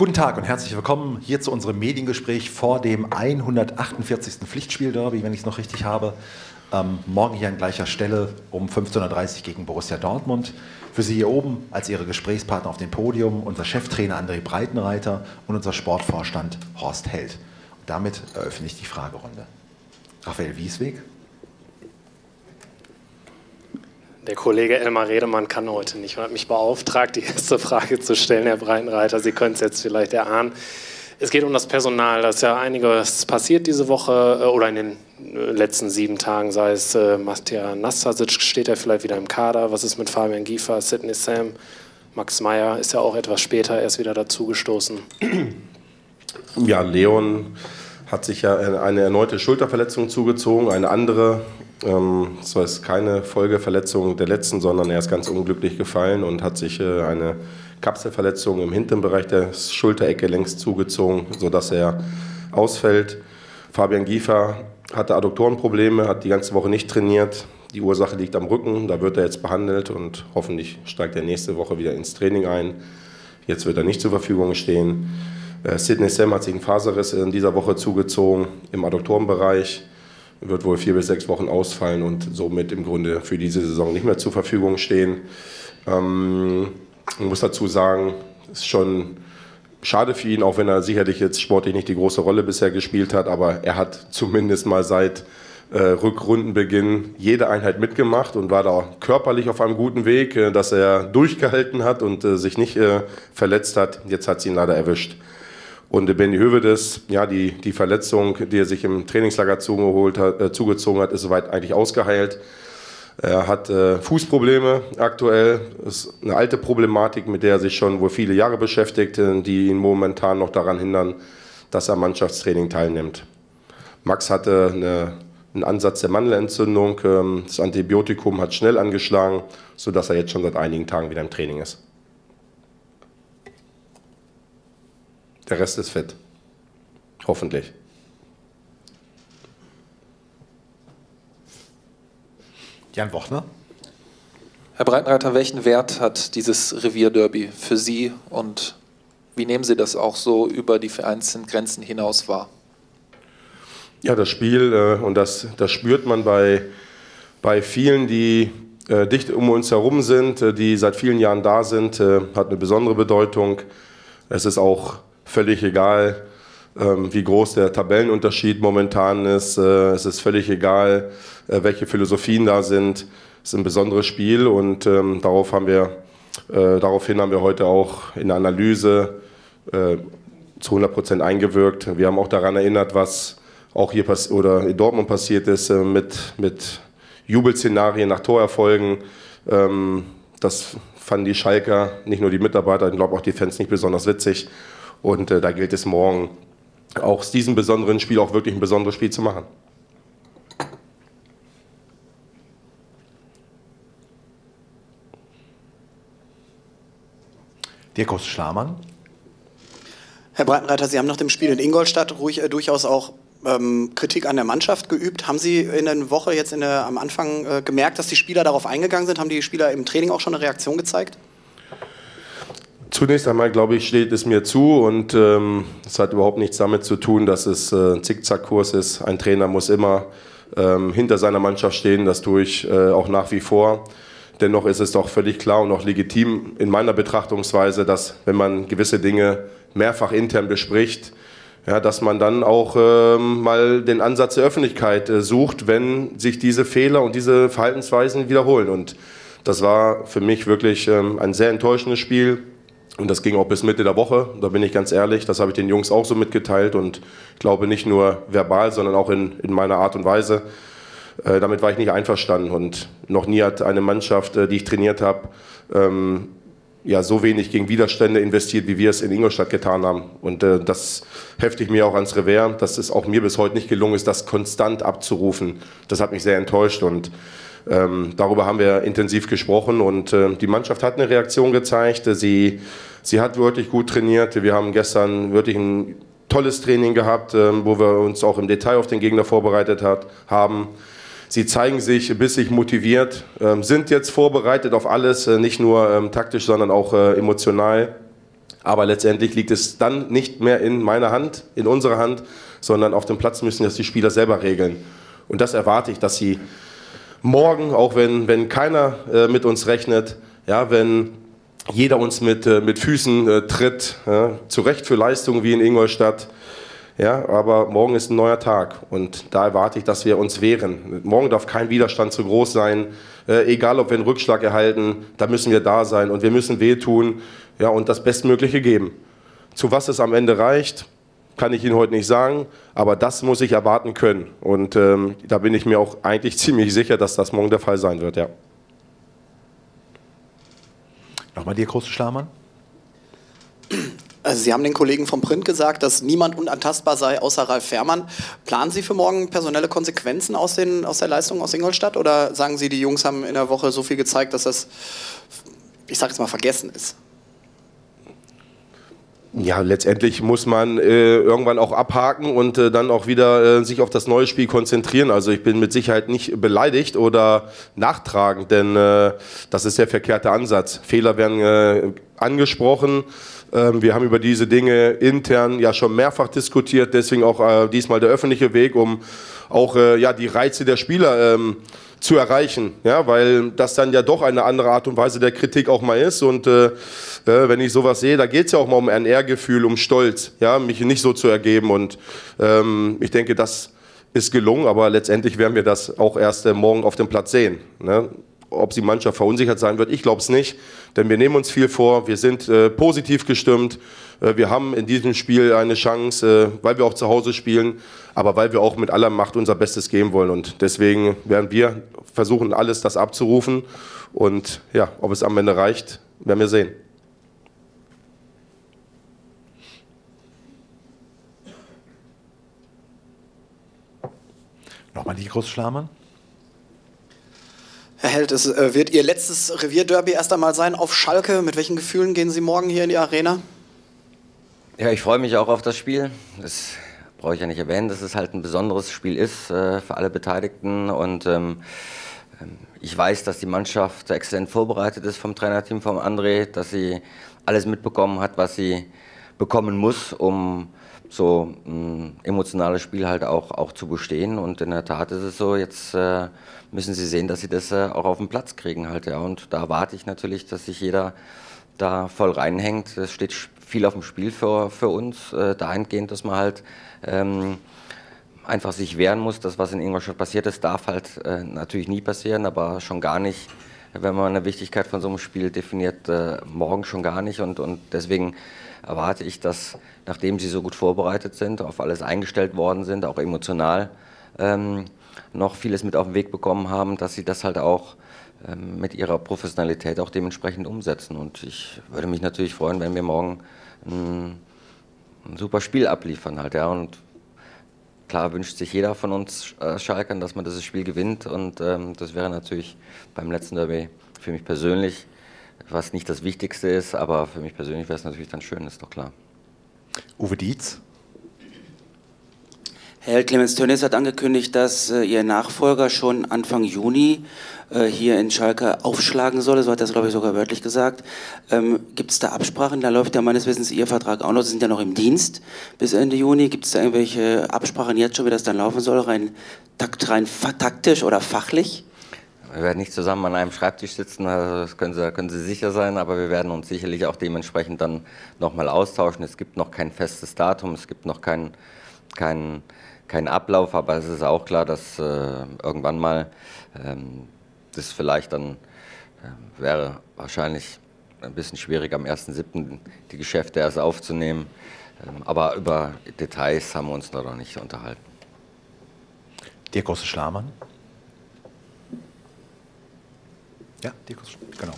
Guten Tag und herzlich willkommen hier zu unserem Mediengespräch vor dem 148. Pflichtspiel-Derby, wenn ich es noch richtig habe. Ähm, morgen hier an gleicher Stelle um 15.30 Uhr gegen Borussia Dortmund. Für Sie hier oben als Ihre Gesprächspartner auf dem Podium unser Cheftrainer André Breitenreiter und unser Sportvorstand Horst Held. Damit eröffne ich die Fragerunde. Raphael Wiesweg. Der Kollege Elmar Redemann kann heute nicht und hat mich beauftragt, die erste Frage zu stellen, Herr Breitenreiter. Sie können es jetzt vielleicht erahnen. Es geht um das Personal. Da ist ja einiges passiert diese Woche äh, oder in den äh, letzten sieben Tagen. Sei es äh, Matja Nastasic, steht er vielleicht wieder im Kader. Was ist mit Fabian Giefer, Sidney Sam? Max Meyer ist ja auch etwas später erst wieder dazugestoßen. Ja, Leon hat sich ja eine erneute Schulterverletzung zugezogen, eine andere ähm, das jetzt keine Folgeverletzung der letzten, sondern er ist ganz unglücklich gefallen und hat sich äh, eine Kapselverletzung im hinteren Bereich des Schultereckgelenks zugezogen, sodass er ausfällt. Fabian Giefer hatte Adduktorenprobleme, hat die ganze Woche nicht trainiert. Die Ursache liegt am Rücken, da wird er jetzt behandelt und hoffentlich steigt er nächste Woche wieder ins Training ein. Jetzt wird er nicht zur Verfügung stehen. Äh, Sidney Sam hat sich einen Faserriss in dieser Woche zugezogen im Adduktorenbereich wird wohl vier bis sechs Wochen ausfallen und somit im Grunde für diese Saison nicht mehr zur Verfügung stehen. Ähm, man muss dazu sagen, es ist schon schade für ihn, auch wenn er sicherlich jetzt sportlich nicht die große Rolle bisher gespielt hat, aber er hat zumindest mal seit äh, Rückrundenbeginn jede Einheit mitgemacht und war da körperlich auf einem guten Weg, äh, dass er durchgehalten hat und äh, sich nicht äh, verletzt hat. Jetzt hat sie ihn leider erwischt. Und Benny Hövedes, ja, die, die Verletzung, die er sich im Trainingslager zugeholt hat, äh, zugezogen hat, ist soweit eigentlich ausgeheilt. Er hat äh, Fußprobleme aktuell. Das ist eine alte Problematik, mit der er sich schon wohl viele Jahre beschäftigt, äh, die ihn momentan noch daran hindern, dass er Mannschaftstraining teilnimmt. Max hatte eine, einen Ansatz der Mandelentzündung. Ähm, das Antibiotikum hat schnell angeschlagen, sodass er jetzt schon seit einigen Tagen wieder im Training ist. Der Rest ist fit. Hoffentlich. Jan Wochner. Herr Breitenreiter, welchen Wert hat dieses Revierderby für Sie und wie nehmen Sie das auch so über die vereinzelten Grenzen hinaus wahr? Ja, das Spiel, äh, und das, das spürt man bei, bei vielen, die äh, dicht um uns herum sind, äh, die seit vielen Jahren da sind, hat eine besondere Bedeutung. Es ist auch völlig egal, ähm, wie groß der Tabellenunterschied momentan ist. Äh, es ist völlig egal, äh, welche Philosophien da sind. Es ist ein besonderes Spiel und ähm, darauf haben wir, äh, daraufhin haben wir heute auch in der Analyse zu 100 Prozent eingewirkt. Wir haben auch daran erinnert, was auch hier oder in Dortmund passiert ist mit, mit Jubelszenarien nach Torerfolgen. Ähm, das fanden die Schalker, nicht nur die Mitarbeiter, ich glaube auch die Fans nicht besonders witzig. Und äh, da gilt es morgen auch aus diesem besonderen Spiel auch wirklich ein besonderes Spiel zu machen. Dirkus Schlamann. Herr Breitenreiter, Sie haben nach dem Spiel in Ingolstadt ruhig, äh, durchaus auch ähm, Kritik an der Mannschaft geübt. Haben Sie in der Woche jetzt in der, am Anfang äh, gemerkt, dass die Spieler darauf eingegangen sind? Haben die Spieler im Training auch schon eine Reaktion gezeigt? Zunächst einmal, glaube ich, steht es mir zu und ähm, es hat überhaupt nichts damit zu tun, dass es äh, ein Zickzackkurs ist. Ein Trainer muss immer ähm, hinter seiner Mannschaft stehen, das tue ich äh, auch nach wie vor. Dennoch ist es doch völlig klar und auch legitim in meiner Betrachtungsweise, dass wenn man gewisse Dinge mehrfach intern bespricht, ja, dass man dann auch ähm, mal den Ansatz der Öffentlichkeit äh, sucht, wenn sich diese Fehler und diese Verhaltensweisen wiederholen. Und das war für mich wirklich ähm, ein sehr enttäuschendes Spiel. Und das ging auch bis Mitte der Woche, da bin ich ganz ehrlich. Das habe ich den Jungs auch so mitgeteilt und ich glaube nicht nur verbal, sondern auch in, in meiner Art und Weise. Äh, damit war ich nicht einverstanden und noch nie hat eine Mannschaft, äh, die ich trainiert habe, ähm, ja, so wenig gegen Widerstände investiert, wie wir es in Ingolstadt getan haben. Und äh, das hefte ich mir auch ans Revers, dass es auch mir bis heute nicht gelungen ist, das konstant abzurufen. Das hat mich sehr enttäuscht und ähm, darüber haben wir intensiv gesprochen und äh, die Mannschaft hat eine Reaktion gezeigt. Sie, sie hat wirklich gut trainiert. Wir haben gestern wirklich ein tolles Training gehabt, äh, wo wir uns auch im Detail auf den Gegner vorbereitet hat, haben. Sie zeigen sich bissig motiviert, äh, sind jetzt vorbereitet auf alles, äh, nicht nur ähm, taktisch, sondern auch äh, emotional. Aber letztendlich liegt es dann nicht mehr in meiner Hand, in unserer Hand, sondern auf dem Platz müssen das die Spieler selber regeln. Und das erwarte ich, dass sie morgen, auch wenn, wenn keiner äh, mit uns rechnet, ja, wenn jeder uns mit, äh, mit Füßen äh, tritt, ja, zu Recht für Leistungen wie in Ingolstadt. Ja, aber morgen ist ein neuer Tag und da erwarte ich, dass wir uns wehren. Morgen darf kein Widerstand zu groß sein, äh, egal ob wir einen Rückschlag erhalten, da müssen wir da sein und wir müssen wehtun ja, und das Bestmögliche geben. Zu was es am Ende reicht, kann ich Ihnen heute nicht sagen, aber das muss ich erwarten können. Und ähm, da bin ich mir auch eigentlich ziemlich sicher, dass das morgen der Fall sein wird, ja. Nochmal dir, große Schlamann. Also Sie haben den Kollegen vom Print gesagt, dass niemand unantastbar sei außer Ralf Fährmann. Planen Sie für morgen personelle Konsequenzen aus, den, aus der Leistung aus Ingolstadt oder sagen Sie, die Jungs haben in der Woche so viel gezeigt, dass das, ich sage jetzt mal, vergessen ist? Ja, letztendlich muss man äh, irgendwann auch abhaken und äh, dann auch wieder äh, sich auf das neue Spiel konzentrieren. Also ich bin mit Sicherheit nicht beleidigt oder nachtragend, denn äh, das ist der verkehrte Ansatz. Fehler werden äh, angesprochen. Ähm, wir haben über diese Dinge intern ja schon mehrfach diskutiert, deswegen auch äh, diesmal der öffentliche Weg, um auch ja, die Reize der Spieler ähm, zu erreichen, ja, weil das dann ja doch eine andere Art und Weise der Kritik auch mal ist. Und äh, äh wenn ich sowas sehe, da geht es ja auch mal um ein Ehrgefühl, um Stolz, ja, mich nicht so zu ergeben. Und ähm, ich denke, das ist gelungen, aber letztendlich werden wir das auch erst äh, morgen auf dem Platz sehen. Ne? Ob die Mannschaft verunsichert sein wird, ich glaube es nicht, denn wir nehmen uns viel vor, wir sind äh, positiv gestimmt, äh, wir haben in diesem Spiel eine Chance, äh, weil wir auch zu Hause spielen, aber weil wir auch mit aller Macht unser Bestes geben wollen. Und deswegen werden wir versuchen, alles das abzurufen. Und ja, ob es am Ende reicht, werden wir sehen. Nochmal die Großschlamann. Herr Held, es äh, wird Ihr letztes Revierderby erst einmal sein auf Schalke. Mit welchen Gefühlen gehen Sie morgen hier in die Arena? Ja, ich freue mich auch auf das Spiel. Das brauche ich ja nicht erwähnen, dass es halt ein besonderes Spiel ist äh, für alle Beteiligten. Und ähm, ähm, ich weiß, dass die Mannschaft exzellent vorbereitet ist vom Trainerteam, vom André, dass sie alles mitbekommen hat, was sie bekommen muss, um so ein emotionales Spiel halt auch, auch zu bestehen. Und in der Tat ist es so, jetzt äh, müssen sie sehen, dass sie das äh, auch auf den Platz kriegen halt. Ja. Und da erwarte ich natürlich, dass sich jeder da voll reinhängt. Es steht viel auf dem Spiel für, für uns, äh, dahingehend, dass man halt ähm, einfach sich wehren muss. Das, was in Ingolstadt passiert ist, darf halt äh, natürlich nie passieren, aber schon gar nicht, wenn man eine Wichtigkeit von so einem Spiel definiert, äh, morgen schon gar nicht. Und, und deswegen erwarte ich, dass nachdem sie so gut vorbereitet sind, auf alles eingestellt worden sind, auch emotional ähm, noch vieles mit auf den Weg bekommen haben, dass sie das halt auch ähm, mit ihrer Professionalität auch dementsprechend umsetzen. Und ich würde mich natürlich freuen, wenn wir morgen ein, ein super Spiel abliefern halt, ja. Und klar wünscht sich jeder von uns äh, Schalkern, dass man dieses Spiel gewinnt. Und ähm, das wäre natürlich beim letzten Derby für mich persönlich, was nicht das Wichtigste ist, aber für mich persönlich wäre es natürlich dann schön, ist doch klar. Uwe Dietz. Herr Clemens Tönnies hat angekündigt, dass äh, Ihr Nachfolger schon Anfang Juni äh, hier in Schalke aufschlagen soll. So hat er es, glaube ich, sogar wörtlich gesagt. Ähm, Gibt es da Absprachen? Da läuft ja meines Wissens Ihr Vertrag auch noch. Sie sind ja noch im Dienst bis Ende Juni. Gibt es da irgendwelche Absprachen jetzt schon, wie das dann laufen soll, rein, takt, rein taktisch oder fachlich? Wir werden nicht zusammen an einem Schreibtisch sitzen, also das können Sie, können Sie sicher sein, aber wir werden uns sicherlich auch dementsprechend dann nochmal austauschen. Es gibt noch kein festes Datum, es gibt noch kein, kein kein Ablauf, aber es ist auch klar, dass äh, irgendwann mal ähm, das vielleicht dann äh, wäre wahrscheinlich ein bisschen schwierig am 1.7. die Geschäfte erst aufzunehmen. Ähm, aber über Details haben wir uns da noch nicht unterhalten. Der große Schlamann. Ja, Dirk, genau.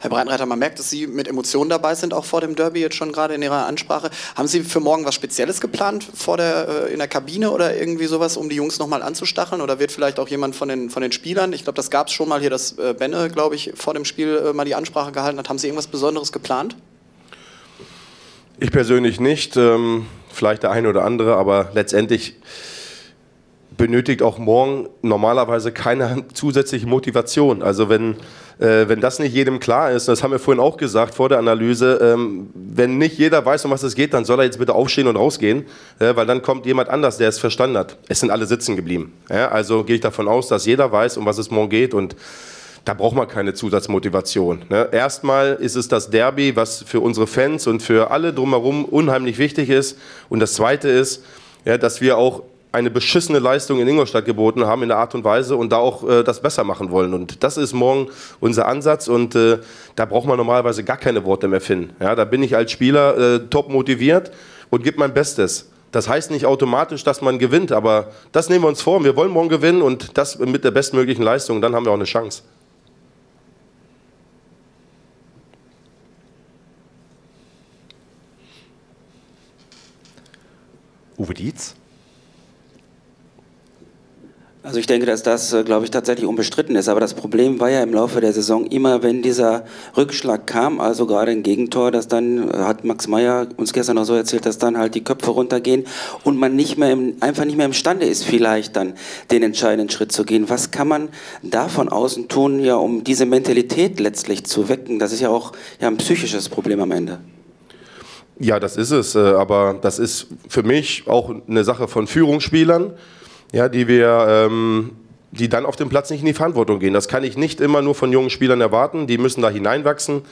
Herr Breitenreiter, man merkt, dass Sie mit Emotionen dabei sind, auch vor dem Derby, jetzt schon gerade in Ihrer Ansprache. Haben Sie für morgen was Spezielles geplant vor der, äh, in der Kabine oder irgendwie sowas, um die Jungs nochmal anzustacheln? Oder wird vielleicht auch jemand von den, von den Spielern, ich glaube, das gab es schon mal hier, dass äh, Benne, glaube ich, vor dem Spiel äh, mal die Ansprache gehalten hat. Haben Sie irgendwas Besonderes geplant? Ich persönlich nicht, ähm, vielleicht der eine oder andere, aber letztendlich benötigt auch morgen normalerweise keine zusätzliche Motivation. Also wenn, äh, wenn das nicht jedem klar ist, das haben wir vorhin auch gesagt vor der Analyse, ähm, wenn nicht jeder weiß, um was es geht, dann soll er jetzt bitte aufstehen und rausgehen, äh, weil dann kommt jemand anders, der es verstanden hat. Es sind alle sitzen geblieben. Ja? Also gehe ich davon aus, dass jeder weiß, um was es morgen geht und da braucht man keine Zusatzmotivation. Ne? Erstmal ist es das Derby, was für unsere Fans und für alle drumherum unheimlich wichtig ist. Und das Zweite ist, ja, dass wir auch eine beschissene Leistung in Ingolstadt geboten haben in der Art und Weise und da auch äh, das besser machen wollen. Und das ist morgen unser Ansatz und äh, da braucht man normalerweise gar keine Worte mehr finden. Ja, da bin ich als Spieler äh, top motiviert und gebe mein Bestes. Das heißt nicht automatisch, dass man gewinnt, aber das nehmen wir uns vor. Wir wollen morgen gewinnen und das mit der bestmöglichen Leistung, dann haben wir auch eine Chance. Uwe Dietz. Also ich denke, dass das, äh, glaube ich, tatsächlich unbestritten ist. Aber das Problem war ja im Laufe der Saison immer, wenn dieser Rückschlag kam, also gerade ein Gegentor, dass dann, äh, hat Max Meyer uns gestern noch so erzählt, dass dann halt die Köpfe runtergehen und man nicht mehr im, einfach nicht mehr imstande ist, vielleicht dann den entscheidenden Schritt zu gehen. Was kann man da von außen tun, ja, um diese Mentalität letztlich zu wecken? Das ist ja auch ja, ein psychisches Problem am Ende. Ja, das ist es. Äh, aber das ist für mich auch eine Sache von Führungsspielern ja, die wir, ähm, die dann auf dem Platz nicht in die Verantwortung gehen. Das kann ich nicht immer nur von jungen Spielern erwarten, die müssen da hineinwachsen,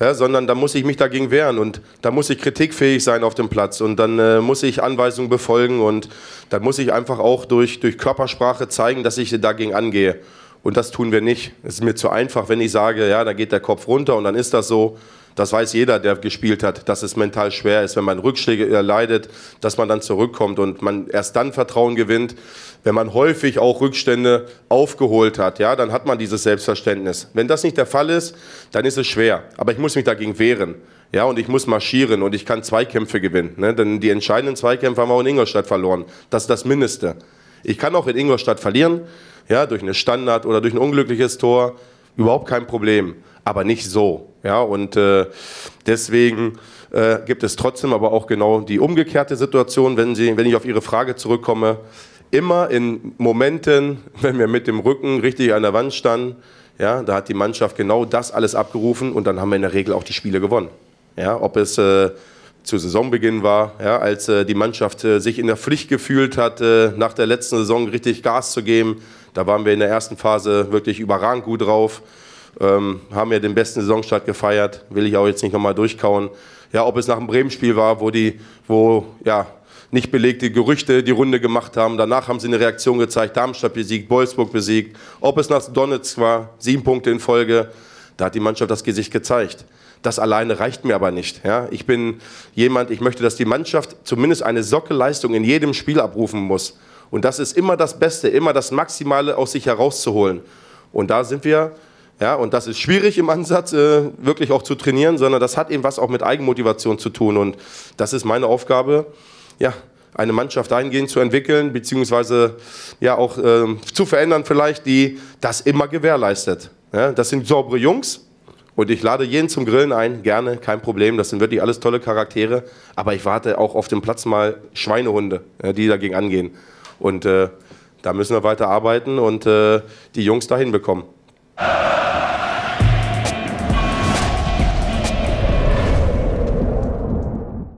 ja, sondern da muss ich mich dagegen wehren und da muss ich kritikfähig sein auf dem Platz und dann äh, muss ich Anweisungen befolgen und dann muss ich einfach auch durch, durch Körpersprache zeigen, dass ich dagegen angehe. Und das tun wir nicht. Es ist mir zu einfach, wenn ich sage, ja, da geht der Kopf runter und dann ist das so. Das weiß jeder, der gespielt hat, dass es mental schwer ist, wenn man Rückschläge erleidet, dass man dann zurückkommt und man erst dann Vertrauen gewinnt, wenn man häufig auch Rückstände aufgeholt hat. Ja, dann hat man dieses Selbstverständnis. Wenn das nicht der Fall ist, dann ist es schwer. Aber ich muss mich dagegen wehren. Ja, und ich muss marschieren und ich kann Zweikämpfe gewinnen. Ne? Denn die entscheidenden Zweikämpfe haben wir auch in Ingolstadt verloren. Das ist das Mindeste. Ich kann auch in Ingolstadt verlieren, ja, durch eine Standard oder durch ein unglückliches Tor. Überhaupt kein Problem aber nicht so. Ja, und äh, deswegen äh, gibt es trotzdem aber auch genau die umgekehrte Situation, wenn, Sie, wenn ich auf Ihre Frage zurückkomme. Immer in Momenten, wenn wir mit dem Rücken richtig an der Wand standen, ja, da hat die Mannschaft genau das alles abgerufen und dann haben wir in der Regel auch die Spiele gewonnen. Ja, ob es äh, zu Saisonbeginn war, ja, als äh, die Mannschaft äh, sich in der Pflicht gefühlt hat, äh, nach der letzten Saison richtig Gas zu geben. Da waren wir in der ersten Phase wirklich überragend gut drauf. Ähm, haben ja den besten Saisonstart gefeiert, will ich auch jetzt nicht nochmal durchkauen. Ja, ob es nach dem Bremen-Spiel war, wo die, wo, ja, nicht belegte Gerüchte die Runde gemacht haben. Danach haben sie eine Reaktion gezeigt, Darmstadt besiegt, Wolfsburg besiegt. Ob es nach Donetsk war, sieben Punkte in Folge, da hat die Mannschaft das Gesicht gezeigt. Das alleine reicht mir aber nicht. Ja? Ich bin jemand, ich möchte, dass die Mannschaft zumindest eine Sockelleistung in jedem Spiel abrufen muss. Und das ist immer das Beste, immer das Maximale aus sich herauszuholen. Und da sind wir ja, und das ist schwierig im Ansatz, äh, wirklich auch zu trainieren, sondern das hat eben was auch mit Eigenmotivation zu tun. Und das ist meine Aufgabe, ja, eine Mannschaft dahingehend zu entwickeln, beziehungsweise ja auch äh, zu verändern vielleicht, die das immer gewährleistet. Ja, das sind saubere Jungs und ich lade jeden zum Grillen ein, gerne, kein Problem. Das sind wirklich alles tolle Charaktere. Aber ich warte auch auf dem Platz mal Schweinehunde, die dagegen angehen. Und äh, da müssen wir weiter arbeiten und äh, die Jungs dahin bekommen.